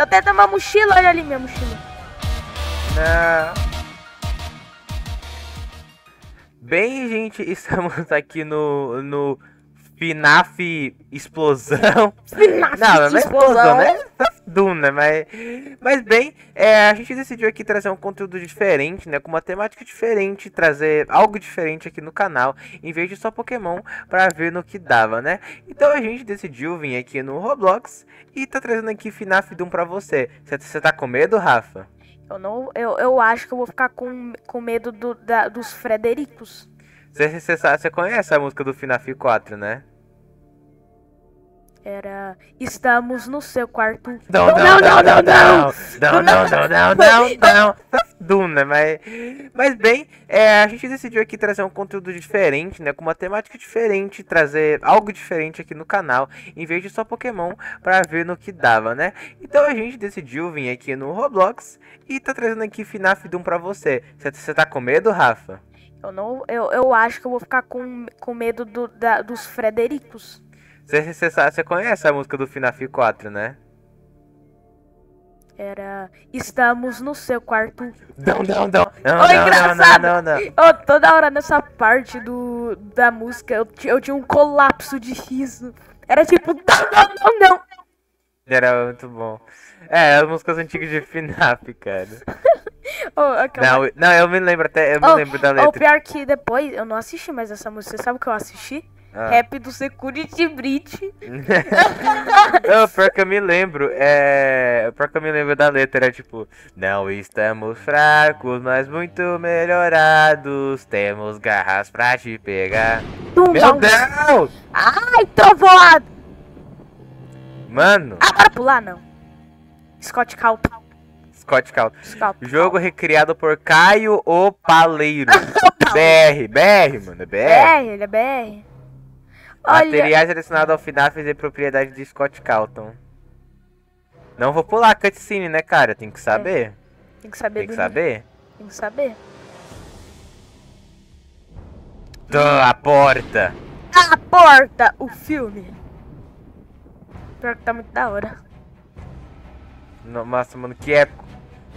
Eu tenho até uma mochila, olha ali minha mochila. Não. Bem, gente, estamos aqui no, no FNAF Explosão. FNAF não, não é Explosão. explosão, né? Né? Mas, mas bem, é, a gente decidiu aqui trazer um conteúdo diferente, né? Com uma temática diferente, trazer algo diferente aqui no canal, em vez de só Pokémon, pra ver no que dava, né? Então a gente decidiu vir aqui no Roblox e tá trazendo aqui FNAF Doom pra você. Você tá com medo, Rafa? Eu não. Eu, eu acho que eu vou ficar com, com medo do, da, dos Fredericos. Você conhece a música do FNAF 4, né? Era. Estamos no seu quarto. Não, não, não, não, não! Não, não, não, não, não, não! Duna, mas. Mas bem, é, a gente decidiu aqui trazer um conteúdo diferente, né? Com uma temática diferente, trazer algo diferente aqui no canal, em vez de só Pokémon, pra ver no que dava, né? Então a gente decidiu vir aqui no Roblox e tá trazendo aqui FNAF Doom pra você. Você tá com medo, Rafa? Eu não. Eu, eu acho que eu vou ficar com, com medo do, da, dos Fredericos. Você conhece a música do FNAF 4, né? Era. Estamos no seu quarto. Não, não, não. Não, não, engraçado. não, não, não, Ô, toda hora nessa parte do, da música eu, eu tinha um colapso de riso. Era tipo, não, não, não, não. Era muito bom. É, as músicas antigas de FNAF, cara. Aquela- Não, não, eu me lembro até, eu me lembro da letra. pior que depois eu não assisti mais essa música. Você sabe o que eu assisti? Ah. Rap do Security Brit. Não, pior que eu me lembro, é. Pior que eu me lembro da letra, era tipo, não estamos fracos, mas muito melhorados. Temos garras pra te pegar. Tum, Meu tum. Deus! Ai, trovoado! Mano, Ah, para pular, não. Scott Calton. Scott. Scott Jogo recriado por Caio o Paleiro. BR, BR, mano, é BR. BR, ele é BR. Olha, Materiais relacionados ao FNAF de propriedade de Scott Calton. Não vou pular a cutscene, né, cara? Tem que saber. tem que saber Tem que saber. Tem que saber. Tá, a porta. A porta, o filme. Pior que tá muito da hora. No- Nossa, mano, que épico.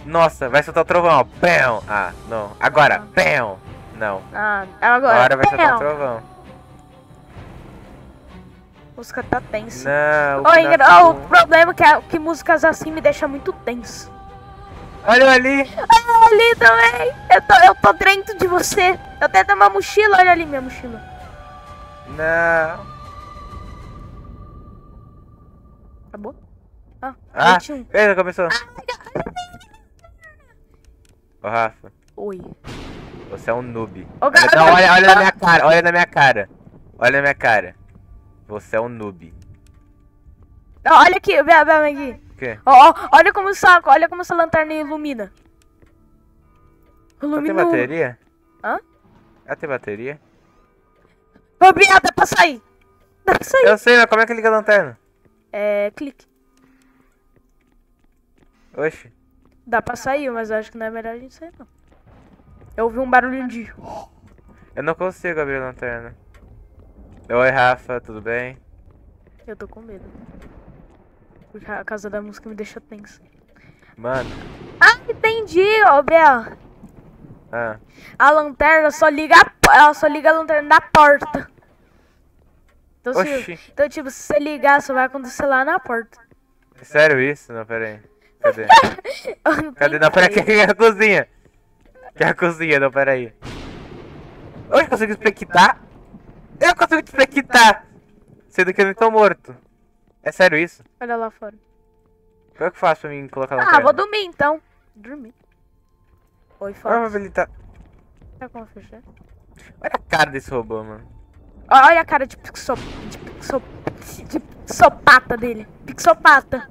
Nossa, vai soltar o trovão, ó. Ah, não. Agora, bam! Não. Ah, agora. Agora vai soltar o trovão. Música tá tensa. Não, o oh, o problema é que, a- que músicas assim me deixam muito tenso. Olha ali. Ah, ali também. Eu tô, eu tô dentro de você. Eu tenho até uma mochila, olha ali minha mochila. Não. Acabou? Ah, Ah, eu tinha um. pera, começou. Ô, Rafa, Oi. você é um noob. Ô, Olha, não, olha, olha na minha cara, olha na minha cara. Olha na minha cara. Você é um noob. Olha aqui, vem, vem aqui. O quê? Ó, ó, olha como essa, olha como essa lanterna ilumina. Ela tem Ilumina. o- bateria? Hã? Ela tem bateria? Bia, dá pra sair. Dá pra sair. Eu sei, mas como é que liga a lanterna? É, clique. Oxe. Dá pra sair, mas eu acho que não é melhor a gente sair, não. Eu ouvi um barulhinho de... Eu não consigo abrir a lanterna. Oi, Rafa, tudo bem? Eu tô com medo. Porque a casa da música me deixa tensa. Mano. Ah, entendi, ó, Bia. Ah, A lanterna só liga a, ela só liga a lanterna da porta. Então, se, Oxi. então, tipo, se você ligar, só vai acontecer lá na porta. é sério isso? Não, pera aí. Cadê? Não Cadê? Não, pera aí, que é a cozinha. Que é a cozinha, não, pera aí. Hoje eu consigo esprequitar? Eu consigo te esprequitar! Sendo que eu não tô morto. É sério isso? Olha lá fora. Como é que eu faço pra mim colocar a Ah, vou dormir então. Dormir. Oi, fala. Probabilidade. Sabe como fechar? Olha a cara desse robô, mano. Olha a cara de pixop... de pixop... de pixopata dele. Pixopata.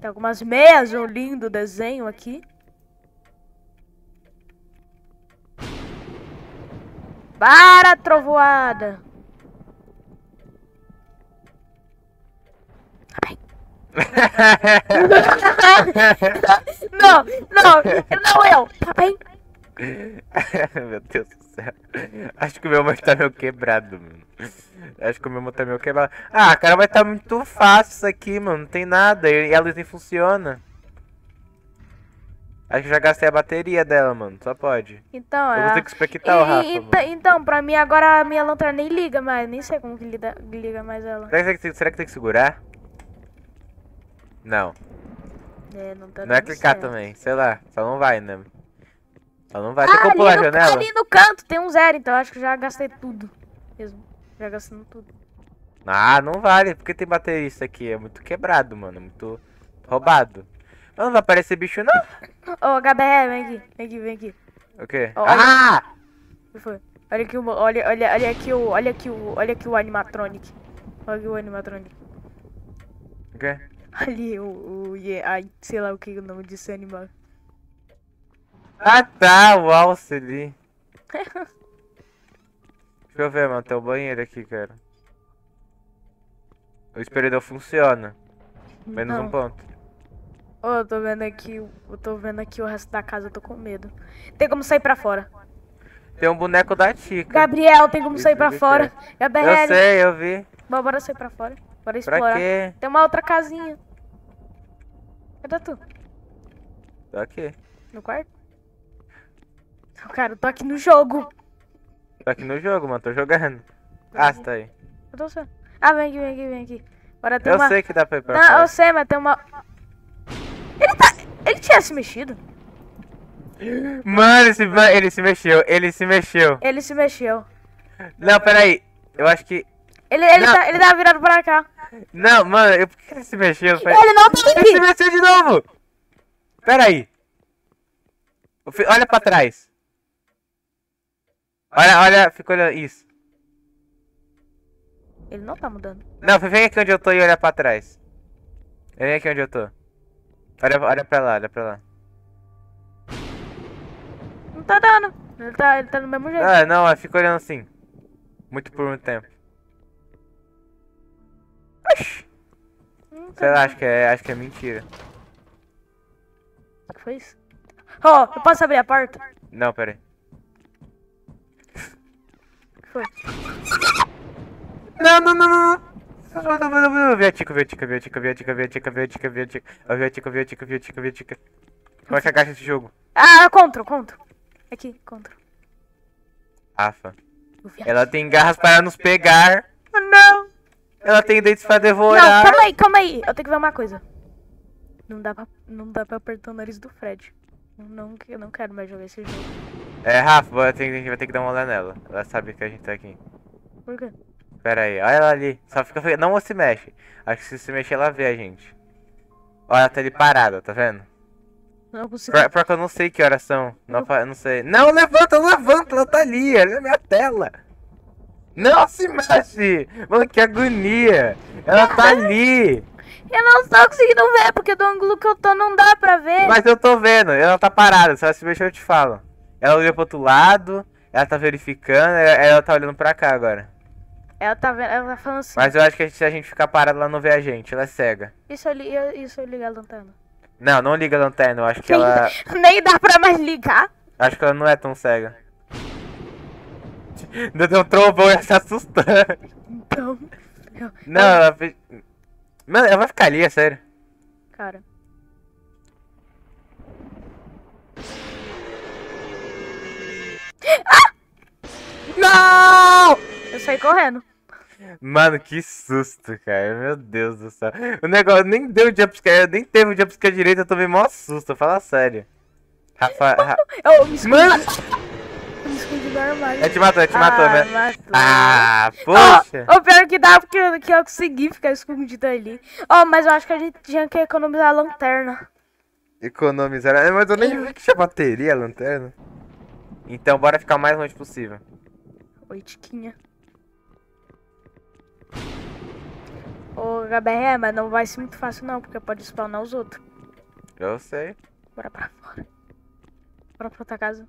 Tem algumas meias, um lindo desenho aqui. Para, trovoada. Ai. não, não, não eu. Tá bem? Meu Deus do céu. Acho que o meu mãe tá meio quebrado, mano. Acho que o meu mãe tá meio quebrado. Ah, cara, vai tá muito fácil isso aqui, mano. Não tem nada. E a luz nem funciona. Acho que já gastei a bateria dela, mano. Só pode. Então, Eu vou é. ter que expectar o Rafa. E- e- mano. então- pra mim agora a minha lanterna nem liga mais. Nem sei como que lida- liga mais ela. Será que, será que tem que segurar? Não. É, não tá Não é clicar certo. também. Sei lá. Só não vai, né? Só não vai. Tem Ah, como pular a janela? ali no canto tem um zero, então acho que já gastei tudo. Mesmo. Já gastando tudo. Ah, não vale, porque tem bateria isso aqui. É muito quebrado, mano. é Muito roubado. Não vai aparecer bicho, não. Ô, HBR, vem aqui. Vem aqui, vem aqui. O quê? Olha. Ah! O que foi? Olha aqui o. Olha, olha, olha aqui o. Olha aqui o. Olha aqui o animatronic. Olha aqui o animatronic. O quê? Ali o. o yeah, ai, sei lá o que o nome desse animal. Ah, tá. O alce ali. Deixa eu ver, mano. Tem um banheiro aqui, cara. O espelho não funciona. Menos Não. um ponto. Ô, eu tô vendo aqui. o- Eu tô vendo aqui o resto da casa, eu tô com medo. Tem como sair pra fora. Tem um boneco da Tica. Gabriel, tem como Isso sair pra de fora. Eu Gabriel, sei, eu vi. bora bora sair pra fora. Bora Pra explorar. quê? Tem uma outra casinha. Cadê tu? Tô aqui. No quarto? Cara, eu tô aqui no jogo. Tô aqui no jogo, mano. Tô jogando. Ah, você tá aí. Eu tô só. Ah, vem aqui, vem aqui, vem aqui. Agora tem Eu uma. sei que dá pra ir pra Não, fora. eu sei, mas tem uma. Ele tá. Ele tinha se mexido? Mano, esse, ele se mexeu, ele se mexeu. Ele se mexeu. Não, peraí. Eu acho que. Ele, ele, Não. tá, ele tava virado pra cá. Não, mano, eu... por que ele se mexeu? Falei- Ele não tá Ele se mexeu de novo! Peraí. Olha pra trás. Olha, olha, fica olhando. Isso. Ele não tá mudando. Não, vem aqui onde eu tô e olha pra trás. Vem aqui onde eu tô. Olha, olha pra lá, olha pra lá. Não tá dando. Ele tá, ele tá do mesmo jeito. Ah, não, fica olhando assim. Muito por muito tempo. Oxi. Tá Sei lá, acho que é, acho que é mentira. O que foi isso? Ó, eu posso abrir a porta? Não, peraí. O que foi? Não, não, não, não, não. Vê a tica, vê a tica, vê a tica, vê a tica, vê a tica, vê a tica, vê a tica. Ó, Vê a tica, vê a tica, vê a tica, vê a tica. Como é que agacha esse jogo? Ah, contra, contra. Aqui, contra. Rafa. Ela tem garras para nos pegar. Ah, não! Ela tem dentes para Não, devorar. calma aí, calma aí. Eu tenho que ver uma coisa. Não dá pra, não dá pra apertar o nariz do Fred. Eu não, eu não quero mais jogar esse jogo. É, Rafa, a gente vai ter que dar uma olhada nela. Ela sabe que a gente tá aqui. Por quê? Pera aí, olha ela ali. Só fica. Não se mexe. Acho que se se mexer, ela vê a gente. Olha, ela tá ali parada, tá vendo? Não consigo. Pior, pior que eu não sei que horas são. Não, não sei. Não, levanta, levanta, ela tá ali, olha na minha tela. Não se mexe! Mano, que agonia! Ela tá ali! Eu não tô conseguindo ver, porque do ângulo que eu tô não dá pra ver. Mas eu tô vendo, ela tá parada, se ela se mexer eu te falo. Ela olhou pro outro lado, ela tá verificando, ela, ela tá olhando pra cá agora. Ela tá vendo, ela tá falando assim. Mas eu acho que se a gente ficar parado, ela não vê a gente, ela é cega. Se eu, li, e- e se eu ligar a lanterna? Não, não liga a lanterna, eu acho que ela. Nem dá pra mais ligar. Acho que ela não é tão cega. Deu um trovão e ela se assustando. Então. eu- Não, ela fez. Mano, ela vai ficar ali, é sério. Cara. Não! Eu saí correndo. Mano, que susto, cara. Meu Deus do céu. O negócio nem deu jumpscare, nem teve o jumpscare direito, eu tomei mó susto, fala sério. Rafa. Ra... Eu me escondi. Mano! Eu me escondi no armário. Ele te matou, ele te matou, ah, né? matou. Ah, Ó, poxa! O pior que dá, porque eu, que eu consegui ficar escondido ali. Ó, mas eu acho que a gente tinha que economizar a lanterna. Economizar. É, Mas eu nem vi que tinha bateria a lanterna. Então, bora ficar o mais longe possível. Oi, HBR, mas não vai ser muito fácil não, porque pode spawnar os outros. Eu sei. Bora pra fora. Bora pra outra casa.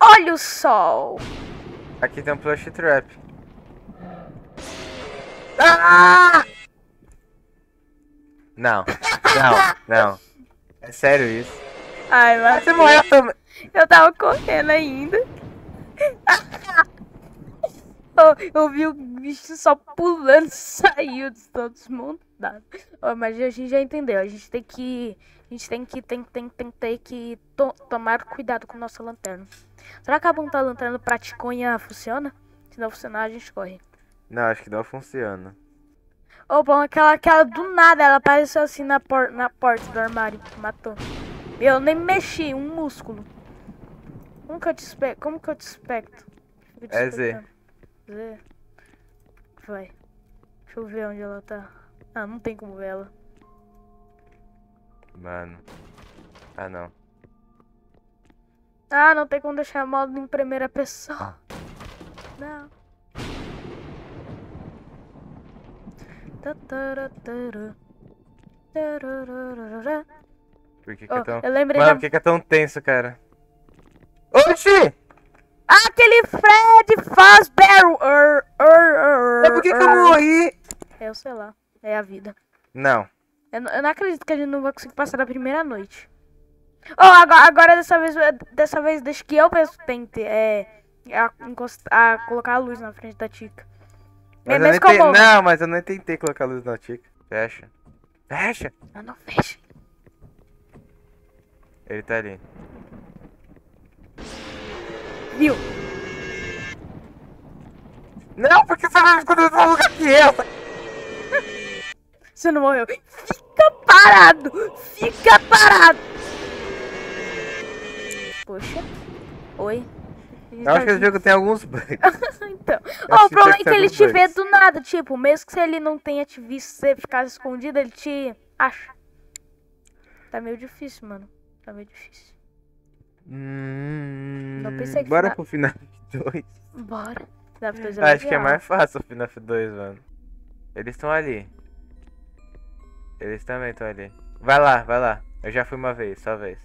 Olha o sol! Aqui tem um plush trap. Ah! Não, não, não. É sério isso. Ai, mas... Você morreu também. Eu tava correndo ainda. eu, eu vi o bicho só pulando, saiu de todos montados. Oh, mas a gente já entendeu. A gente tem que. A gente tem que tem, tem, tem, tem que to tomar cuidado com nossa lanterna. Será que a ponta da lanterna pra ticonha funciona? Se não funcionar, a gente corre. Não, acho que não funciona. Ô, bom, aquela, aquela do nada, ela apareceu assim na, por, na porta do armário. Matou. Eu nem mexi, um músculo. Como que eu te especto? Como que eu te especto? É Z. Z. Vai. Deixa eu ver onde ela tá. Ah, não tem como ver ela. Mano. Ah, não. Ah, não tem como deixar modo em primeira pessoa. Não. Por que, que é Oh, tão... eu lembrei Mano, da- por que, que é tão tenso, cara? Oxi! Aquele Fred Fazbear! Er, Mas por que, eu morri? Eu sei lá. É a vida. Não. Eu, não- eu não acredito que a gente não vai conseguir passar da primeira noite. Oh, agora, agora dessa vez, dessa vez, deixa que eu mesmo tente é, a, encostar, a colocar a luz na frente da Tica. Mas Mesmo que eu te- morra. Não, mas eu nem tentei colocar a luz na tica. Fecha. Fecha. Não, não fecha. Ele tá ali. Viu? Não, porque você vai me esconder no lugar que eu. Você não morreu. Fica parado! Fica parado! Poxa. Oi. Eu acho que esse jogo tem alguns bugs. então. Acho o problema é que ele te vê do nada. Tipo, mesmo que se ele não tenha te visto, você ficasse escondido, ele te acha. Tá meio difícil, mano. Tá meio difícil. Hum, Não pensei que Bora pro final 2. Bora. Dá pra fazer Acho que é legal. mais fácil o FNAF 2, mano. Eles estão ali. Eles também estão ali. Vai lá, vai lá. Eu já fui uma vez, só vez.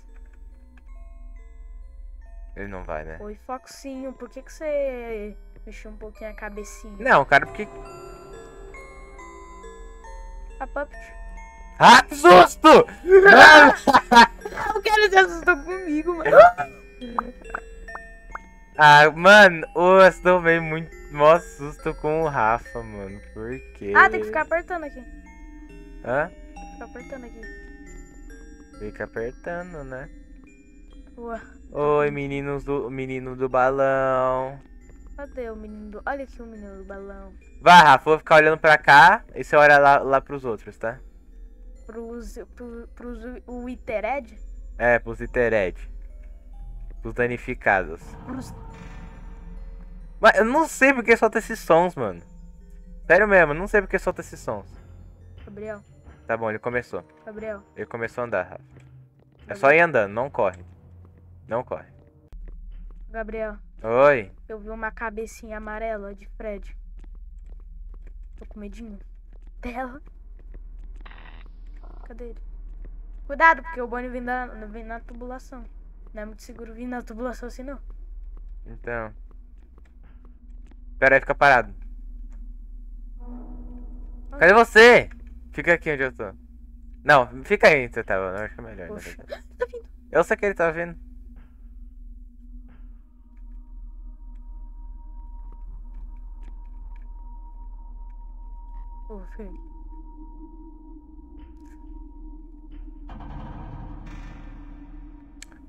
Ele não vai, né? Oi, Foxinho, por que que você mexeu um pouquinho a cabecinha? Não, cara, porque. A Puppet. Ah, que susto! O cara se assustou comigo, mano. ah, mano, eu tomei muito. Mó susto com o Rafa, mano. Por quê? Ah, tem que ficar apertando aqui. Hã? Ficar apertando aqui. Fica apertando, né? Ué, Oi, meninos do. Menino do balão. cadê o menino do... Olha aqui o menino do balão. Vai, Rafa, vou ficar olhando pra cá e você olha lá, lá pros outros, tá? Pros, pro, pros o Itered? É, pros Itered. Pros danificados. Mas eu não sei porque solta esses sons, mano. Sério mesmo, eu não sei porque solta esses sons. Gabriel, Tá bom, ele começou. Gabriel. Ele começou a andar, Rafa. É só ir andando, não corre. Não corre. Gabriel, Oi. eu vi uma cabecinha amarela de Fred. Tô com medinho dela. Cadê ele? Cuidado, porque o Bonnie vem, da, vem na tubulação. Não é muito seguro vir na tubulação assim, não. Então. Pera aí, fica parado. Cadê você? Fica aqui onde eu tô. Não, fica aí onde você tava. Eu acho que é melhor. Poxa, tá vindo. Eu sei que ele tá vendo. Ô, filho.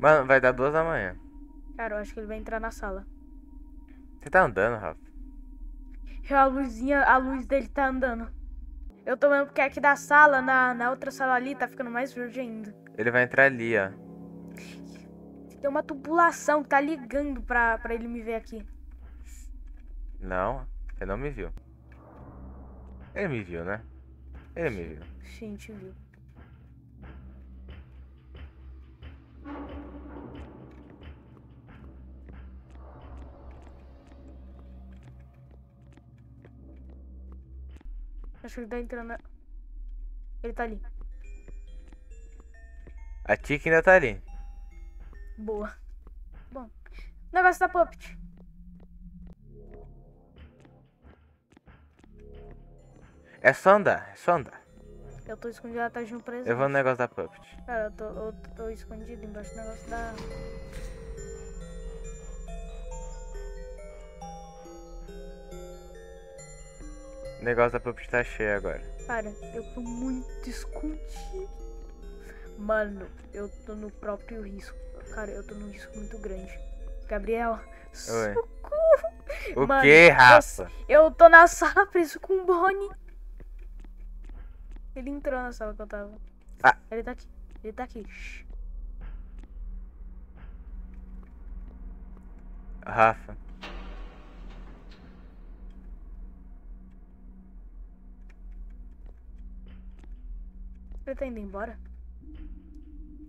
Mano, vai dar duas da manhã. Cara, eu acho que ele vai entrar na sala. Você tá andando, Rafa? A luzinha, a luz dele tá andando. Eu tô vendo porque aqui da sala, na, na outra sala ali, tá ficando mais verde ainda. Ele vai entrar ali, ó. Tem uma tubulação que tá ligando pra, pra ele me ver aqui. Não, ele não me viu. Ele me viu, né? Ele me viu. Gente, viu? Acho que ele tá entrando. na- Ele tá ali. A Tika ainda tá ali. Boa. Bom. Negócio da Puppet. É só andar, é só andar. Eu tô escondido atrás de um presente. Eu vou no negócio da Puppet. Cara, eu tô, eu tô escondido embaixo do negócio da. O negócio da puppet tá cheio agora. Cara, eu tô muito escondido. Mano, eu tô no próprio risco. Cara, eu tô num risco muito grande. Gabriel, socorro. O Mano, que, Rafa? Eu tô na sala preso com o Bonnie. Ele entrou na sala que eu tava. Ah. Ele tá aqui. Ele tá aqui. Rafa. Ele tá indo embora?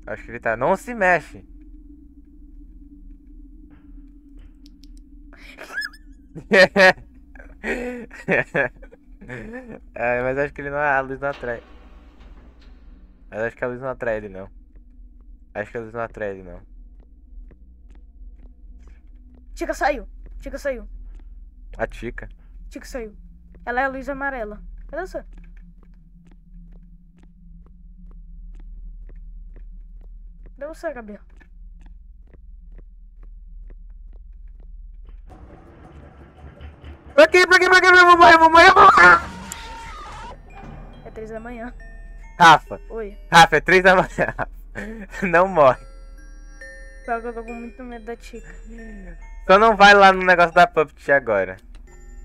Acho que ele tá. Não se mexe. é, mas acho que ele não. A luz não atrai. Mas acho que a luz não atrai ele não. Acho que a luz não atrai ele não. Tica saiu. Tica saiu. A Tica. Tica saiu. Ela é a luz amarela. Cadê você? Cadê você, Gabriel? Pra quê? Pra quê? Pra quê? Eu vou morrer, eu vou morrer, eu vou morrer. É três da manhã. Rafa. Oi. Rafa, é três da manhã. Não morre. Pior que eu tô com muito medo da Tica. Só não vai lá no negócio da Puppet agora.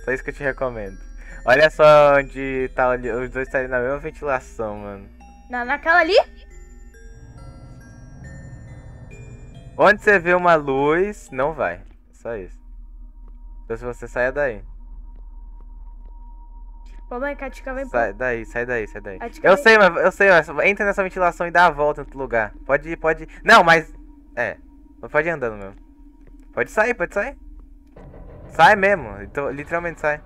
Só isso que eu te recomendo. Olha só onde tá ali. Os dois tá ali na mesma ventilação, mano. Na, naquela ali? Onde você vê uma luz, não vai. Só isso. Então se você saia daí. É que a Tica vem Sai daí, sai daí, sai daí. Eu vem- sei, mas eu sei, mas entra nessa ventilação e dá a volta em outro lugar. Pode ir, pode ir. Não, mas. É. Pode ir andando mesmo. Pode sair, pode sair. Sai mesmo. Então, literalmente sai.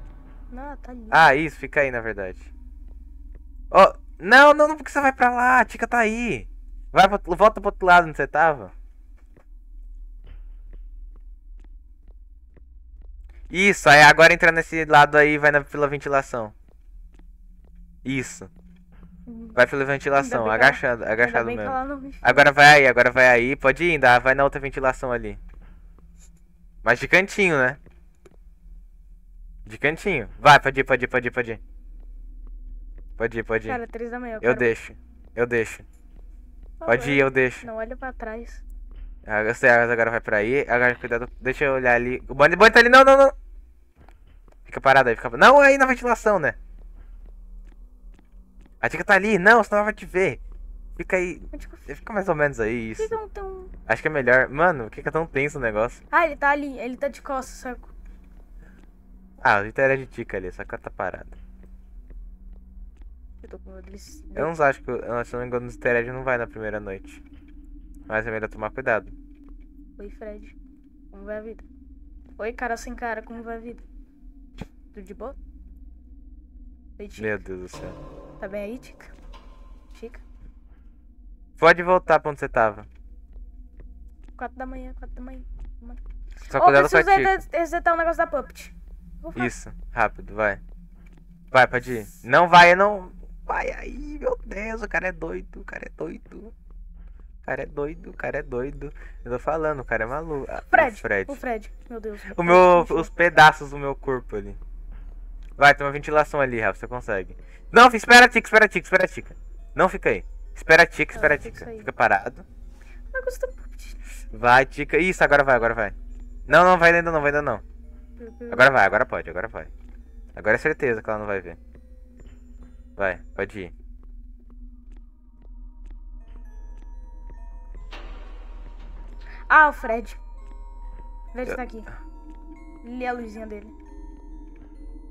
Não, tá ali. Ah, isso, fica aí na verdade. Ó, não, não, não, porque você vai pra lá, a Tica tá aí. Vai pro, volta pro outro lado onde você tava. Isso, aí agora entra nesse lado aí e vai na, pela ventilação. Isso. Vai pela ventilação, agachado, agachado mesmo. Agora vai aí, agora vai aí. Pode ir ainda, vai na outra ventilação ali. Mas de cantinho, né? De cantinho. Vai, pode ir, pode ir, pode ir, pode ir. Pode ir, pode ir. Cara, três da manhã. Eu quero- deixo. Eu deixo. Pode ir, eu deixo. Não olha pra trás. Ah, Eu sei, agora vai pra aí. Agora cuidado. Deixa eu olhar ali. O Bonnie Bonnie tá ali. Não, não, não. Fica parado aí, fica. Não, aí na ventilação, né? A Tica tá ali. Não, senão ela vai te ver. Fica aí. Eu fico? Fica mais ou menos aí, Por que isso. não tenho... Acho que é melhor. Mano, por que é tão tenso o negócio? Ah, ele tá ali. Ele tá de costas, saco. Ah, o Ita era de Tica ali, só que ela tá parada. Eu tô com medo deles... Eu não acho que. eu- Se eu não me engano, o easter egg não vai na primeira noite. Mas é melhor tomar cuidado. Oi, Fred. Como vai a vida? Oi, cara sem cara. Como vai a vida? Tudo de boa? Oi, Tica. Meu Deus do céu. Tá bem aí, Tica? Tica? Pode voltar pra onde você tava. Quatro da manhã, quatro da manhã. Só Ô, cuidado com a rese- resetar o negócio da Puppet. Isso, rápido, vai. Vai, pode ir. Não vai, não. Vai aí, meu Deus, o cara é doido, o cara é doido. O cara é doido, o cara é doido. Eu tô falando, o cara é maluco. Ah, Fred. O Fred. O Fred. Meu Deus. O meu, os pedaços do meu corpo ali. Vai, tem uma ventilação ali, Rafa, você consegue. Não, espera tica, espera tica, espera tica. Não fica aí. Espera tica, espera tica. Fica parado. Puppet. Vai, tica. Isso, agora vai, agora vai. Não, não vai ainda não, vai ainda não. Agora vai, agora pode, agora vai. Agora é certeza que ela não vai ver. Vai, pode ir. Ah, o Fred. O Fred tá aqui. Lê a luzinha dele.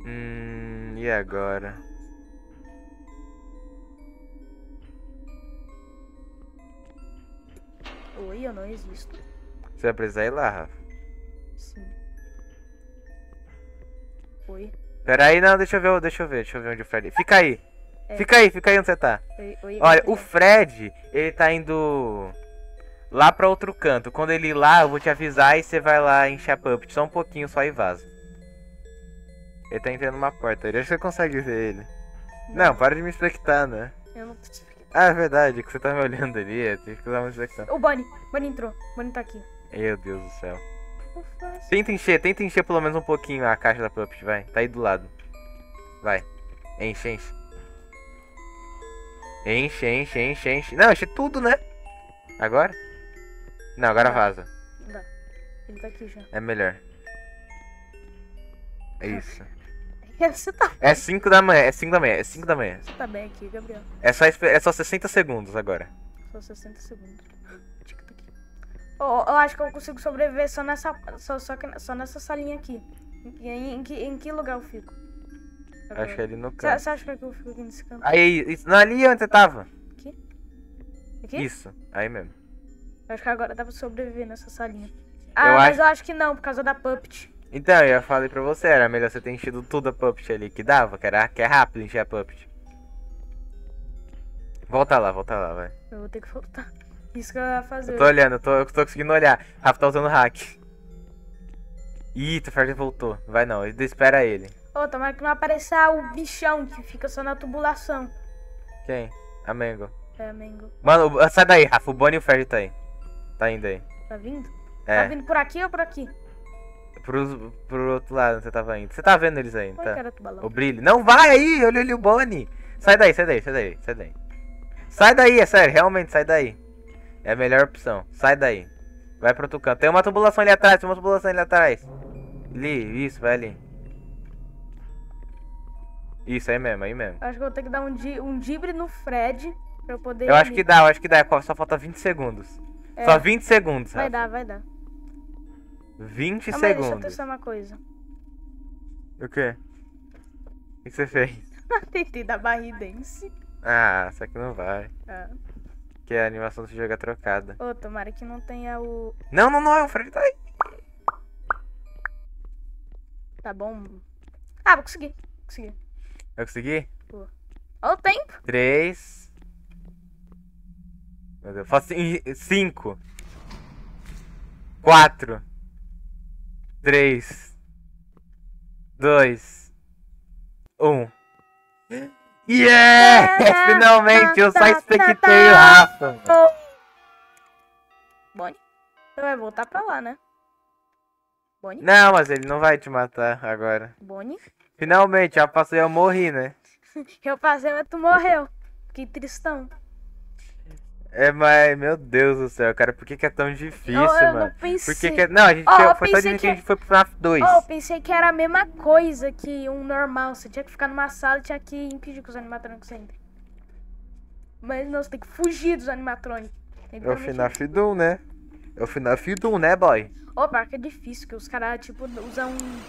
Hum, e agora? Oi, eu não existo. Você vai precisar ir lá, Rafa. Sim. Oi. Pera aí, não, deixa eu ver, deixa eu ver, deixa eu ver onde o Fred. Fica aí. É. Fica aí, fica aí onde você tá. Oi, oi. Olha, o Fred, ele tá indo lá pra outro canto. Quando ele ir lá, eu vou te avisar e você vai lá encher a puppet só um pouquinho só e vaza. Ele tá entrando numa porta ali, acho que você consegue ver ele. Não, para de me expectar, né? Eu não tô te explicando. Ah, é verdade, que você tá me olhando ali, é, tem que usar uma expectação. O Bunny. Bunny entrou. Bunny tá aqui. Meu Deus do céu. Eu. Tenta encher, tenta encher pelo menos um pouquinho a caixa da puppet, vai. Tá aí do lado. Vai. Enche, enche. Enche, enche, enche, enche. Não, enche tudo, né? Agora? Não, agora Não. vaza. Não dá. Ele tá aqui já. É melhor. É isso. Você tá, É 5 da manhã, é 5 da manhã, é 5 da manhã. você tá bem aqui, Gabriel. É só, é só 60 segundos agora. Só 60 segundos. Ô, eu acho que eu consigo sobreviver só nessa, só, só, só nessa salinha aqui. Em, que, em que lugar eu fico? Acho que é ali no canto. você acha que eu fico aqui nesse canto? Aí, isso, não, ali onde você tava. Aqui? Isso, aí mesmo. Eu acho que agora dá pra sobreviver nessa salinha. Ah, Eu mas acho- eu acho que não, por causa da Puppet. Então, eu falei pra você, era melhor você ter enchido tudo a Puppet ali que dava, que, era, que é rápido encher a Puppet. Volta lá, volta lá, vai. Eu vou ter que voltar. Isso que eu ia fazer. Eu tô olhando, eu tô, eu tô conseguindo olhar. Rafa tá usando hack. Ih, o Fred voltou. Vai não, espera ele. Ô, tomara que não apareça o bichão que fica só na tubulação. Quem? A Mango. É, Mengo. Mano, sai daí, Rafa. O Bonnie e o Fred tá aí. Tá indo aí. Tá vindo? Tá É, vindo por aqui ou por aqui? Pro, pro outro lado você tava indo. Você tá vendo eles que tá? O brilho. Não vai aí, olha ali o Bonnie. Sai daí, sai daí, sai daí, sai daí. Sai daí, é sério, realmente, sai daí. É a melhor opção. Sai daí. Vai pro outro canto. Tem uma tubulação ali atrás, tem uma tubulação ali atrás. Ali, isso, vai ali. Isso, aí mesmo, aí mesmo. Acho que eu vou ter que dar um, di um dibre no Fred pra eu poder. Eu acho ir que ali. dá, eu acho que dá. Só falta 20 segundos. É. Só 20 segundos, Vai Rafa. dar, vai dar. 20 Ah, mas deixa eu segundos. uma coisa. O quê? O que você fez? Tentei dar barri dance. Ah, isso aqui não vai. Ah. Que a animação do jogo é trocada. Ô, tomara que não tenha o. Não, não, não, o Fred tá aí. Tá bom. Ah, vou conseguir. Consegui. Eu consegui? Ó o tempo. 3. Meu Deus, faço 5. 4. 3. 2. 1. Yeah! Finalmente eu só expectei o Rafa. Bonnie. Você vai voltar pra lá, né? Bonnie? Não, mas ele não vai te matar agora. Bonnie? Finalmente, já passei, eu morri, né? Eu passei, mas tu morreu. Fiquei tristão. É, mas, meu Deus do céu, cara, por que, que é tão difícil, eu, eu mano? não pensei. Por que, que é... Não, a gente Ó, foi, foi dizer que a gente foi pro FNAF 2. Oh, eu pensei que era a mesma coisa que um normal. Você tinha que ficar numa sala e tinha que impedir que os animatrônicos entrem. Mas não, você tem que fugir dos animatrônicos. É o. FNAF Doom, né? É o FNAF Doom, né, boy? Ô, pior que é difícil, que os caras, tipo, usam um